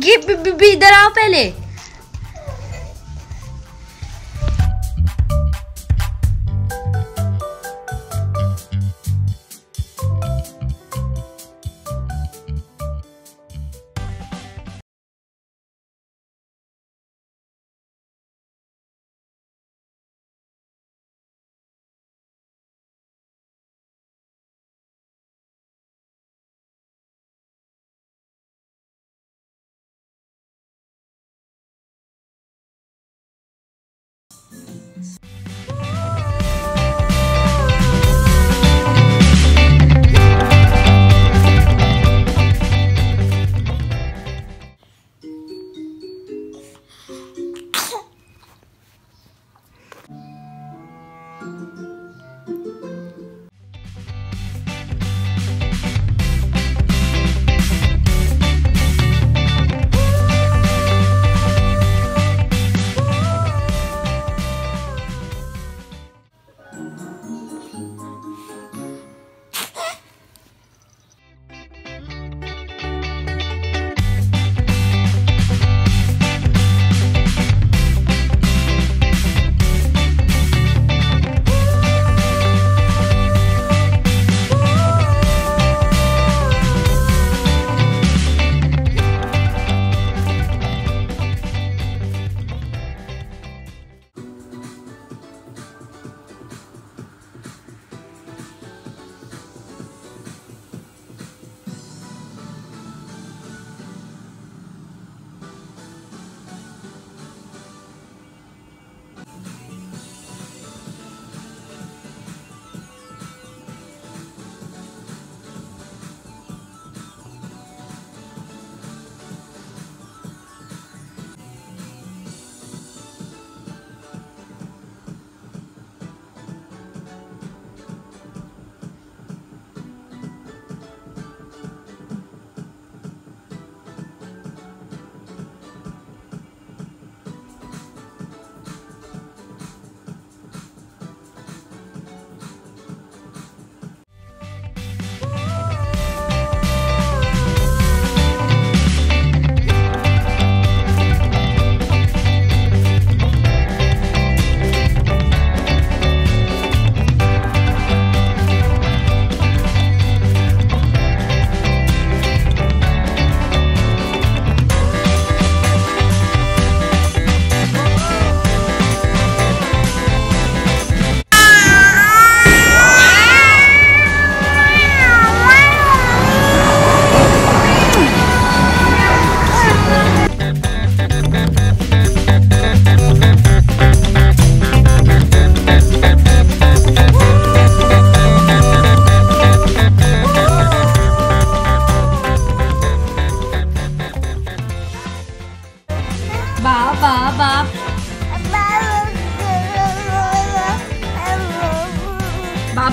ये इधर आओ पहले।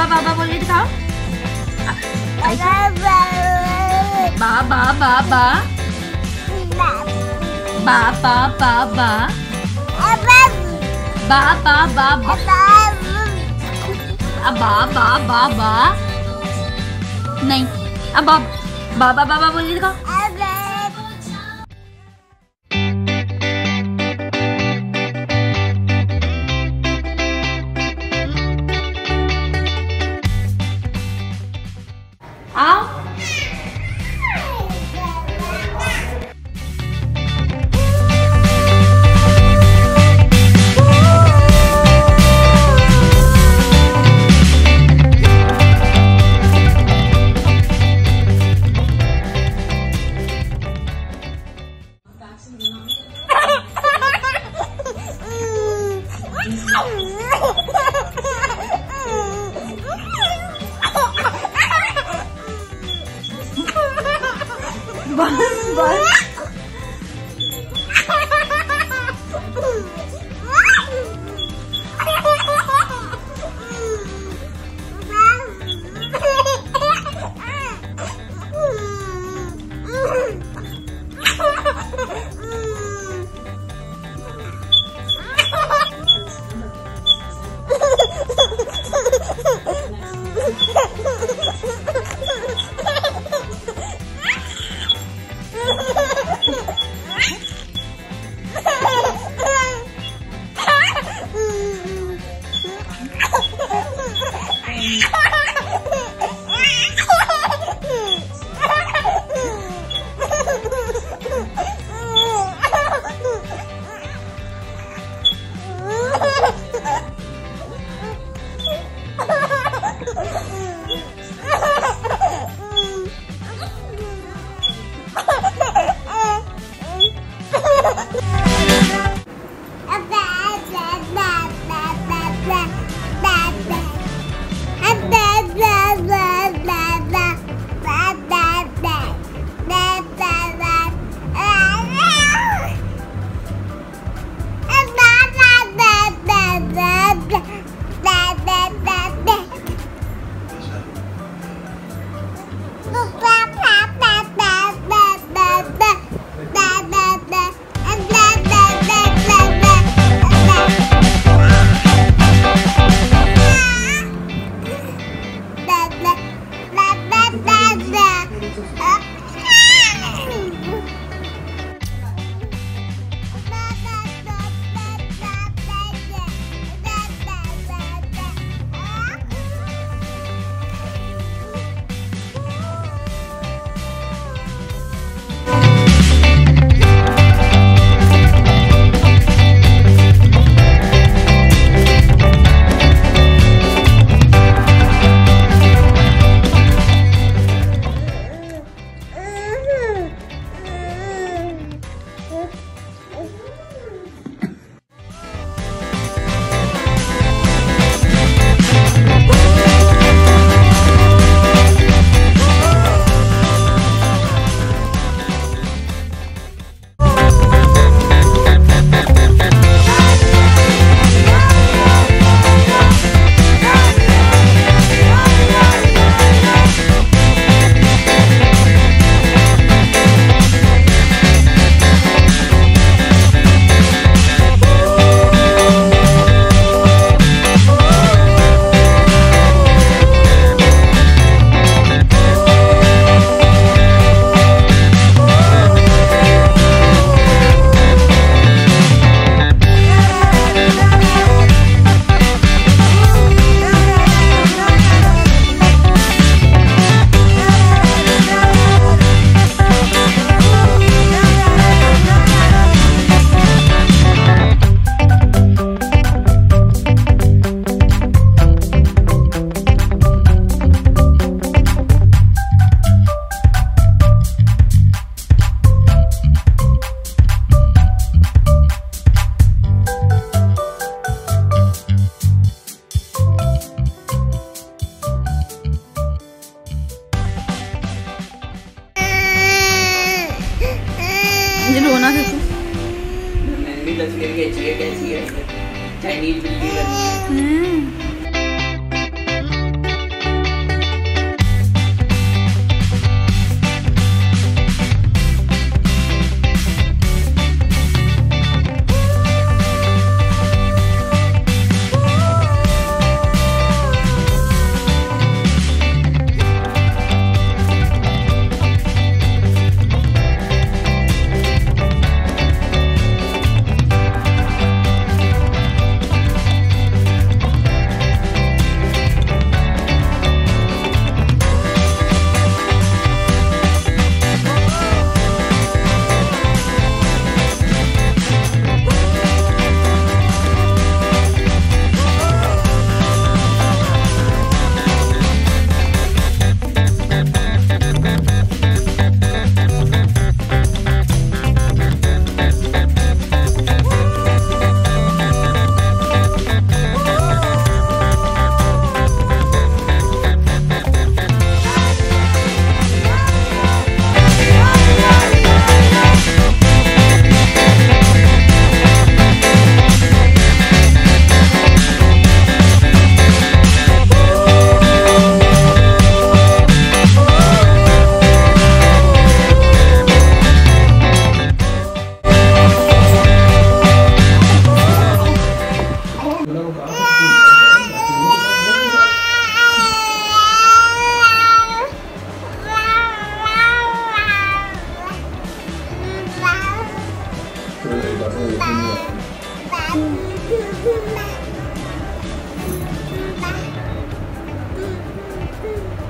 बाबा बाबा बोल के दिखाओ बा बा बा बा बा बा बा बा बा नहीं, अब बाबा बाबा बोल के दिखाओ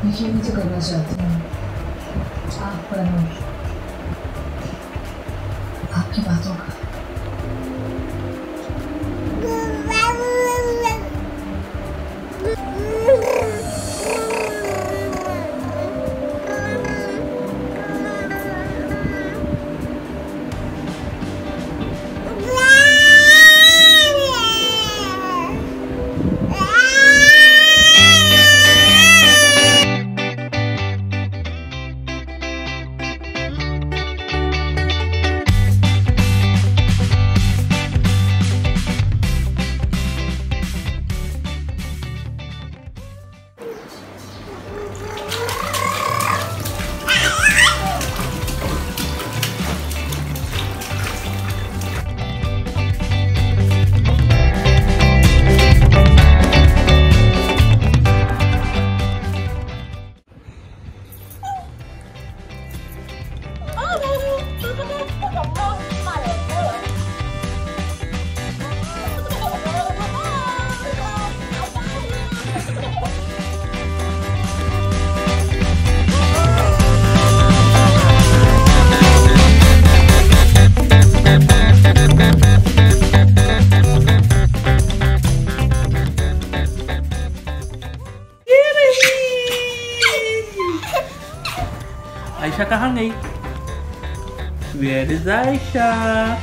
22你から始まっ啊。あ、こ。honey. Where is Aisha?